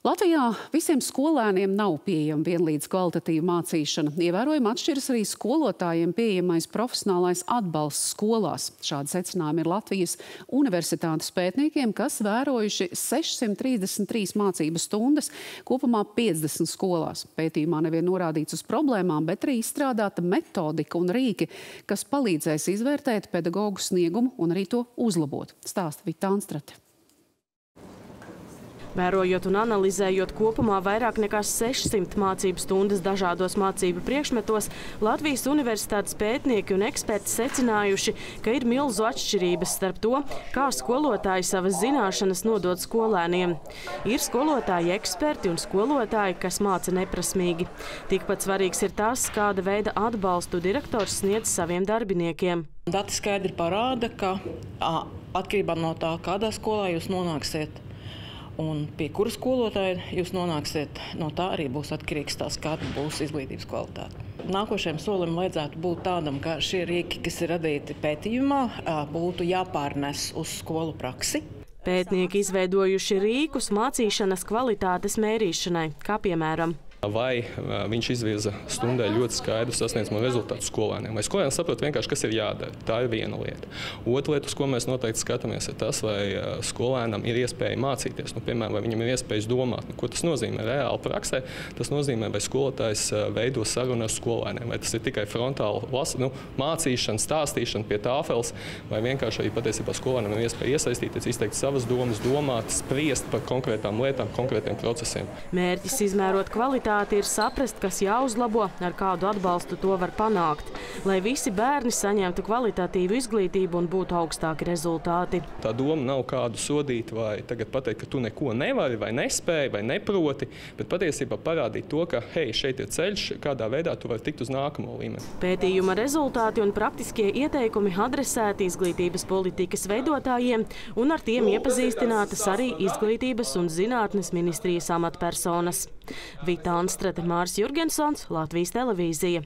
Latvijā visiem skolēniem nav pieejama vienlīdz kvalitatīva mācīšana. Ievērojami atšķiras arī skolotājiem pieejamais profesionālais atbalsts skolās. Šādi secinājumi ir Latvijas universitātes pētniekiem, kas vērojuši 633 mācības stundas, kopumā 50 skolās. Pētījumā nevien norādīts uz problēmām, bet arī izstrādāta metodika un rīki, kas palīdzēs izvērtēt pedagoģu sniegumu un arī to uzlabot. Stāsta Vita Anstrate. Vērojot un analizējot kopumā vairāk nekā 600 mācību stundas dažādos mācību priekšmetos, Latvijas universitātes pētnieki un eksperti secinājuši, ka ir milzu atšķirības starp to, kā skolotāji savas zināšanas nodod skolēniem. Ir skolotāji eksperti un skolotāji, kas māca neprasmīgi. Tikpat svarīgs ir tas, kāda veida atbalstu direktors sniedz saviem darbiniekiem. Dati skaidri parāda, ka atkarībā no tā, kādā skolā jūs nonāksiet, un pie kura skolotāja jūs nonāksiet, no tā arī būs atkarīgs tas, kāda būs izglītības kvalitāte. Nākošajam solim vajadzētu būt tādam, ka šie rīki, kas ir radīti pētījumā, būtu jāpārnes uz skolu praksi. Pētnieki izveidojuši rīkus mācīšanas kvalitātes mērīšanai, kā piemēram vai viņš izvirza stundai ļoti skaidru sasniedzamo rezultātu skolēniem. Vai skolēni saprot vienkārši, kas ir jādara. Tā ir viena lieta. Otra lieta, uz ko mēs noteikti skatāmies, ir tas, vai skolēnam ir iespēja mācīties. Nu, piemēram, vai viņam ir iespējas domāt, nu, ko tas nozīmē reāli praksē. Tas nozīmē, vai skolotājs veido sarunu ar skolēniem, vai tas ir tikai frontāli las, nu, mācīšana, stāstīšana pie tāfeles, vai vienkārši arī patiesībā skolēnam ir iespēja iesaistīties, izteikt savas domas, domāt, spriest par konkrētām lietām, konkrētiem procesiem. Mērķis izmērot kvalitāti prioritāte ir saprast, kas jāuzlabo, ar kādu atbalstu to var panākt, lai visi bērni saņemtu kvalitatīvu izglītību un būtu augstāki rezultāti. Tā doma nav kādu sodīt vai tagad pateikt, ka tu neko nevari vai nespēji vai neproti, bet patiesībā parādīt to, ka hei, šeit ir ceļš, kādā veidā tu vari tikt uz nākamo līmeni. Pētījuma rezultāti un praktiskie ieteikumi adresēti izglītības politikas veidotājiem un ar tiem iepazīstinātas arī Izglītības un zinātnes ministrijas amatpersonas. Vita Anstrate, Mārs Jurgensons, Latvijas televīzija.